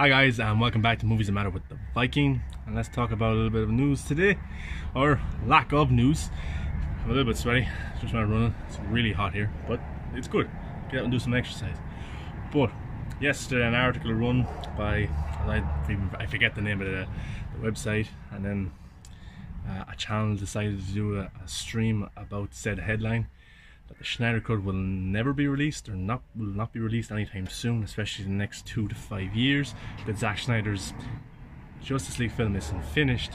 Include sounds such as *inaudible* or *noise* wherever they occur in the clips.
Hi guys and welcome back to Movies That Matter with the Viking and let's talk about a little bit of news today or lack of news. I'm a little bit sweaty, just trying running. It's really hot here but it's good. Get out and do some exercise. But yesterday an article run by I, I forget the name of the, the website and then uh, a channel decided to do a, a stream about said headline that the Snyder Cut will never be released or not will not be released anytime soon, especially in the next two to five years. That Zack Snyder's Justice League film isn't finished,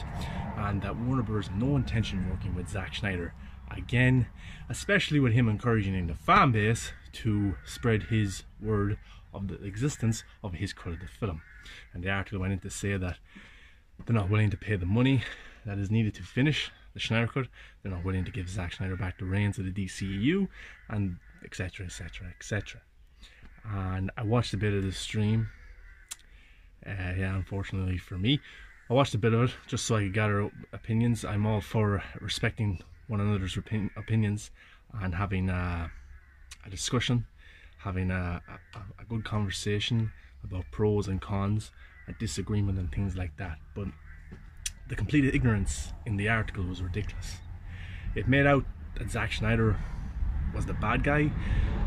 and that Warner Bros. no intention of working with Zack Snyder again, especially with him encouraging the fan base to spread his word of the existence of his cut of the film. And the article went in to say that they're not willing to pay the money that is needed to finish the Snyder Cut. They're not willing to give Zack Snyder back the reins of the DCEU, and etc. etc. etc. And I watched a bit of the stream. Uh, yeah, unfortunately for me, I watched a bit of it just so I could gather opinions. I'm all for respecting one another's opin- opinions and having a, a discussion, having a, a, a good conversation about pros and cons, a disagreement and things like that. But the complete ignorance in the article was ridiculous. It made out that Zack Snyder was the bad guy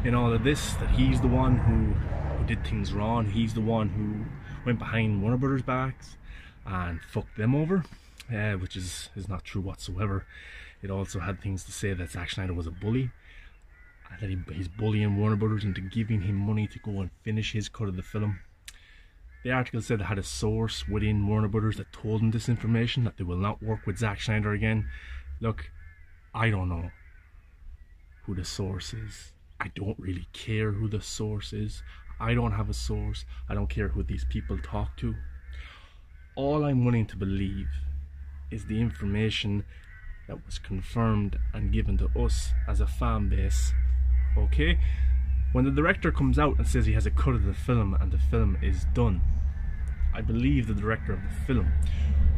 in all of this, that he's the one who, who did things wrong, he's the one who went behind Warner Brothers' backs and fucked them over, uh, which is, is not true whatsoever. It also had things to say that Zack Snyder was a bully, and that he, he's bullying Warner Brothers into giving him money to go and finish his cut of the film. The article said it had a source within Warner Brothers that told them this information that they will not work with Zack Snyder again. Look, I don't know who the source is. I don't really care who the source is. I don't have a source. I don't care who these people talk to. All I'm willing to believe is the information that was confirmed and given to us as a fan base. Okay? When the director comes out and says he has a cut of the film and the film is done, I believe the director of the film.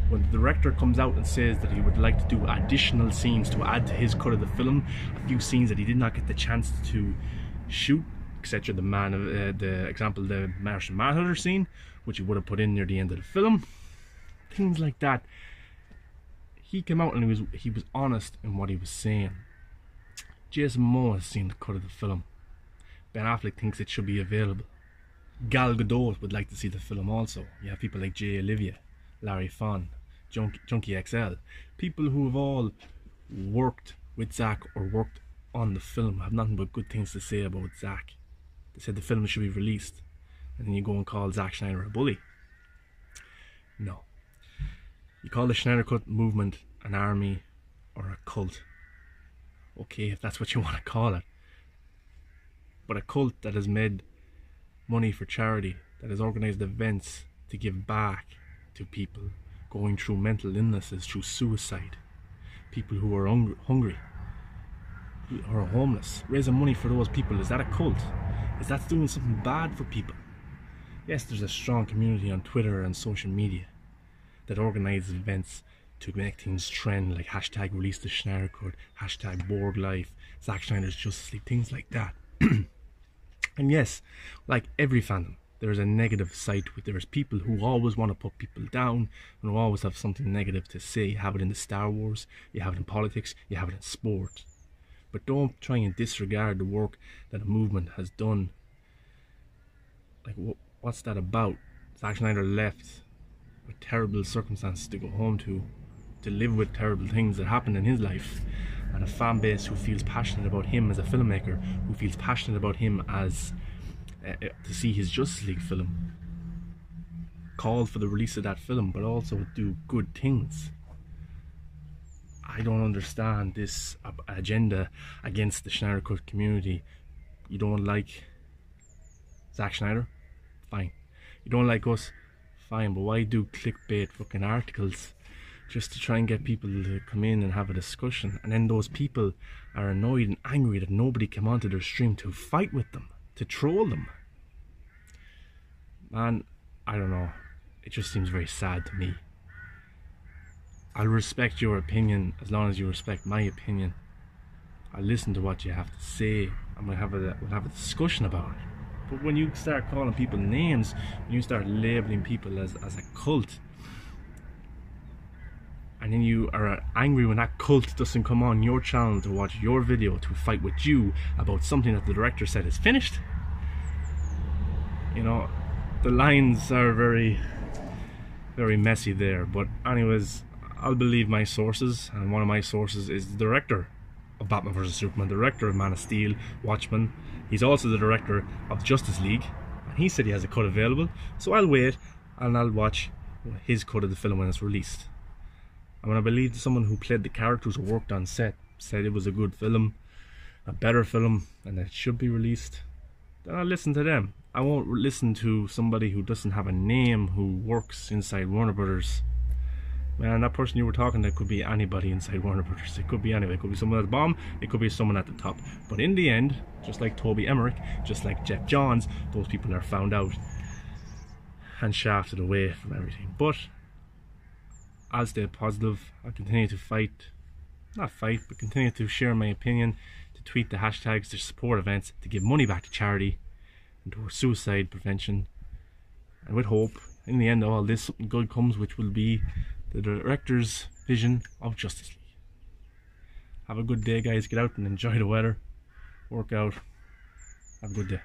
When the director comes out and says that he would like to do additional scenes to add to his cut of the film, a few scenes that he did not get the chance to shoot, etc. The man, of uh, the example, the Martian Manhunter scene, which he would have put in near the end of the film, things like that. He came out and he was he was honest in what he was saying. Jason Momoa has seen the cut of the film. Ben Affleck thinks it should be available. Gal Gadot would like to see the film also. You have people like Jay Oliva, Larry Junkie, Junkie XL. People who have all worked with Zack or worked on the film have nothing but good things to say about Zack. They said the film should be released. And then you go and call Zack Snyder a bully. No. You call the Snyder Cut movement an army or a cult. Okay, if that's what you want to call it but a cult that has made money for charity, that has organized events to give back to people going through mental illnesses, through suicide, people who are hung- hungry, who are homeless, raising money for those people. Is that a cult? Is that doing something bad for people? Yes, there's a strong community on Twitter and social media that organizes events to make things trend, like hashtag release the Snyder Cut, hashtag Borg Life, Zack Snyder's Justice League, things like that. *clears throat* And yes, like every fandom, there is a negative side to it. There's people who always want to put people down and who always have something negative to say. You have it in the Star Wars, you have it in politics, you have it in sport. But don't try and disregard the work that a movement has done. Like, what's that about? Zack Snyder left with terrible circumstances to go home to, to live with terrible things that happened in his life and a fan base who feels passionate about him as a filmmaker, who feels passionate about him as uh, to see his Justice League film, called for the release of that film, but also do good things. I don't understand this agenda against the Snyder Cut community. You don't like Zack Snyder? Fine. You don't like us? Fine, but why do clickbait fucking articles just to try and get people to come in and have a discussion. And then those people are annoyed and angry that nobody came onto their stream to fight with them, to troll them. Man, I don't know. It just seems very sad to me. I'll respect your opinion as long as you respect my opinion. I'll listen to what you have to say and we'll have a, we'll have a discussion about it. But when you start calling people names, when you start labeling people as, as a cult, and then you are uh, angry when that cult doesn't come on your channel to watch your video to fight with you about something that the director said is finished, you know, the lines are very, very messy there. But, anyways, I'll believe my sources, and one of my sources is the director of Batman vs Superman, director of Man of Steel, Watchmen. He's also the director of Justice League, and he said he has a cut available. So I'll wait and I'll watch his cut of the film when it's released. And when I believe someone who played the characters or worked on set said it was a good film, a better film, and it should be released, then I'll listen to them. I won't listen to somebody who doesn't have a name who works inside Warner Brothers Man, that person you were talking to could be anybody inside Warner Brothers. It could be anybody. It could be someone at the bottom. It could be someone at the top. But in the end, just like Toby Emmerich, just like Geoff Johns, those people are found out and shafted away from everything. But I'll stay positive. I'll continue to fight, not fight, but continue to share my opinion, to tweet the hashtags, to support events, to give money back to charity and towards suicide prevention. And with hope, in the end, all this something good comes, which will be the director's vision of Justice League. Have a good day, guys. Get out and enjoy the weather. Work out. Have a good day.